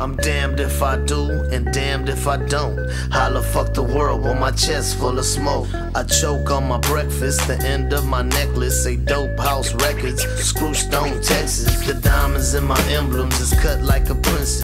I'm damned if I do and damned if I don't. Holla fuck the world with my chest full of smoke. I choke on my breakfast, the end of my necklace. Say dope house records, Screwston, Texas. The diamonds in my emblems is cut like a princess.